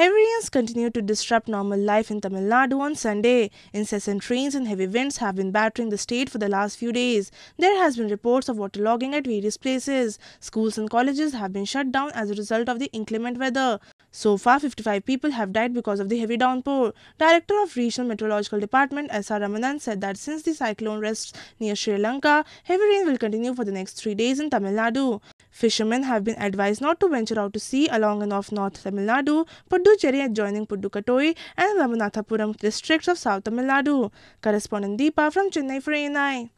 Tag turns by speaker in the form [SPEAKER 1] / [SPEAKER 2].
[SPEAKER 1] Heavy rains continue to disrupt normal life in Tamil Nadu on Sunday. Incessant rains and heavy winds have been battering the state for the last few days. There has been reports of waterlogging at various places. Schools and colleges have been shut down as a result of the inclement weather. So far, 55 people have died because of the heavy downpour. Director of Regional Meteorological Department S.R. Ramanan said that since the cyclone rests near Sri Lanka, heavy rain will continue for the next three days in Tamil Nadu. Fishermen have been advised not to venture out to sea along and off North Tamil Nadu, Puducherry adjoining Pudukkottai and Ramanathapuram districts of South Tamil Nadu. Correspondent Deepa from Chennai for ANI.